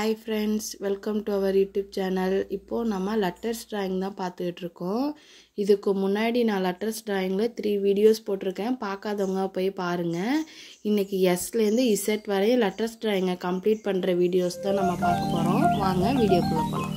Hi friends welcome to our YouTube channel இப்போது நம்ம letters drawing தான் பார்த்துக்கிட்டு இருக்கோம். இதுக்கு முன்னாடி நான் லெட்டர்ஸ் ட்ராயிங்கில் த்ரீ வீடியோஸ் போட்டிருக்கேன். பார்க்காதவங்க போய் பாருங்கள் இன்றைக்கி எஸ்லேருந்து இசட் வரையும் லெட்டர்ஸ் ட்ராயிங்கை கம்ப்ளீட் பண்ணுற வீடியோஸ் தான் நம்ம பார்க்க போகிறோம் வாங்க வீடியோக்குள்ளே போகலாம்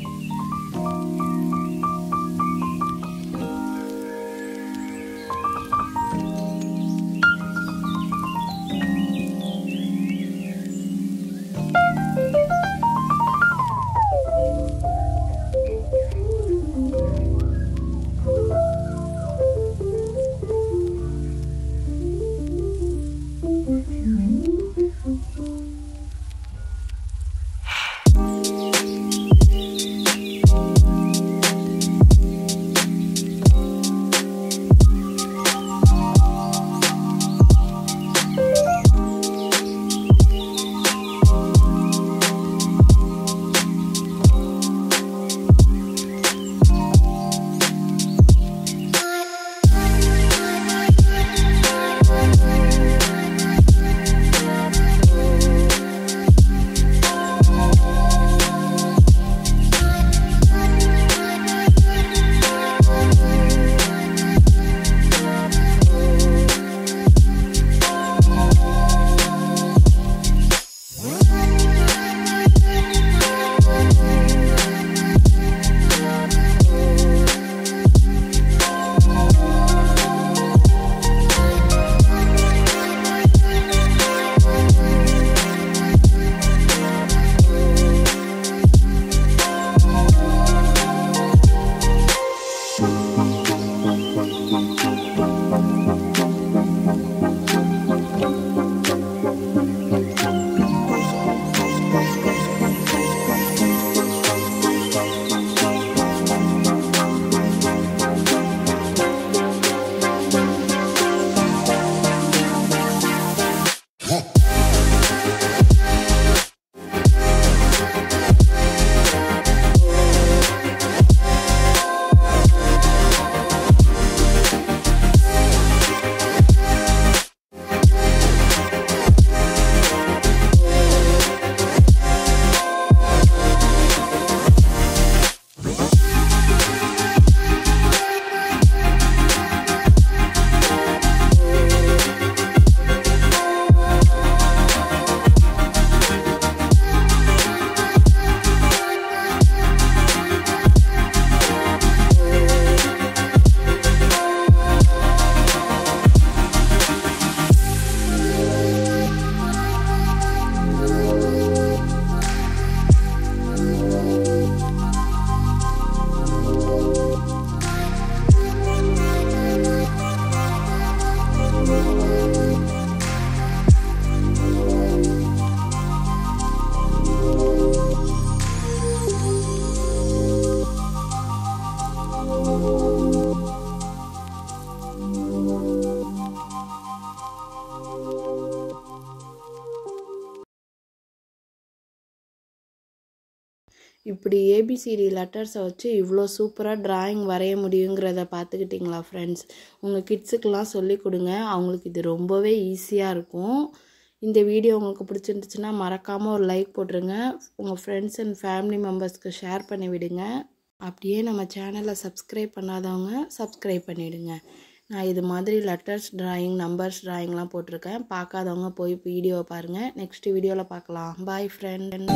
Thank you. இப்படி ஏபிசிடி லெட்டர்ஸை வச்சு இவ்வளோ சூப்பராக ட்ராயிங் வரைய முடியுங்கிறத பார்த்துக்கிட்டிங்களா ஃப்ரெண்ட்ஸ் உங்கள் கிட்ஸுக்கெலாம் சொல்லி கொடுங்க. அவங்களுக்கு இது ரொம்பவே ஈஸியாக இருக்கும். இந்த வீடியோ உங்களுக்கு பிடிச்சிருந்துச்சுன்னா மறக்காமல் ஒரு லைக் போட்டுருங்க. உங்கள் ஃப்ரெண்ட்ஸ் அண்ட் ஃபேமிலி மெம்பர்ஸ்க்கு ஷேர் பண்ணி விடுங்க. அப்படியே நம்ம சேனலை சப்ஸ்கிரைப் பண்ணாதவங்க சப்ஸ்கிரைப் பண்ணிவிடுங்க நான் இது மாதிரி லெட்டர்ஸ் ட்ராயிங் நம்பர்ஸ் ட்ராயிங்லாம் போட்டிருக்கேன். பார்க்காதவங்க போய் வீடியோவை பாருங்கள் நெக்ஸ்ட் வீடியோவில் பார்க்கலாம். பாய் ஃப்ரெண்ட்